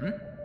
嗯？